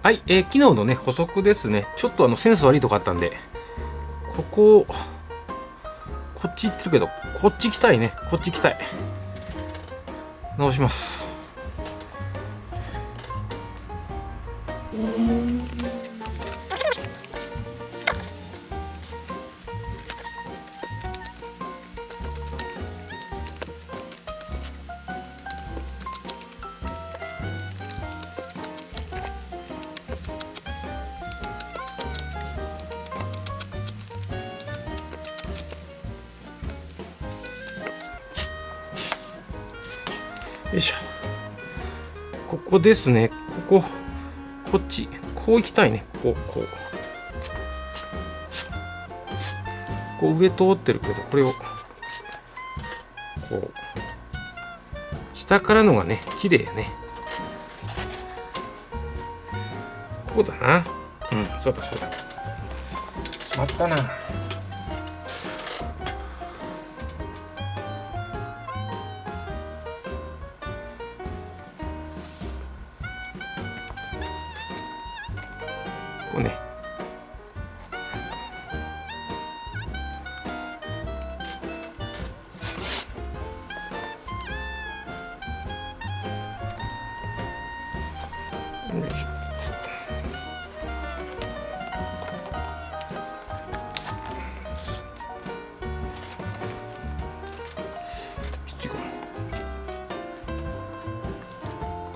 はい、えー昨日のね、補足ですね。ちょっとあの、センス悪いとこあったんで、ここ、こっち行ってるけど、こっち行きたいね。こっち行きたい。直します。よいしょ。ここですね。ここ、こっち、こう行きたいね。こう、こう。こう上通ってるけど、これを、こう。下からのがね、綺麗やね。こうだな。うん、そうだそうだ。しまったな。ね。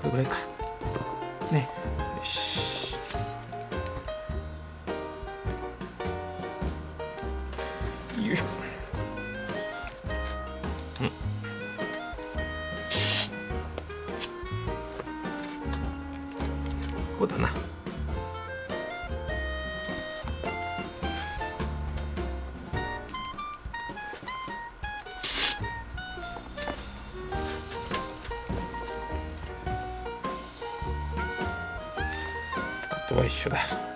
これぐらいか。ね。よいしょうんこうだなあとは一緒だ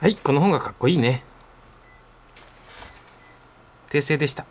はいこの本がかっこいいね。訂正でした。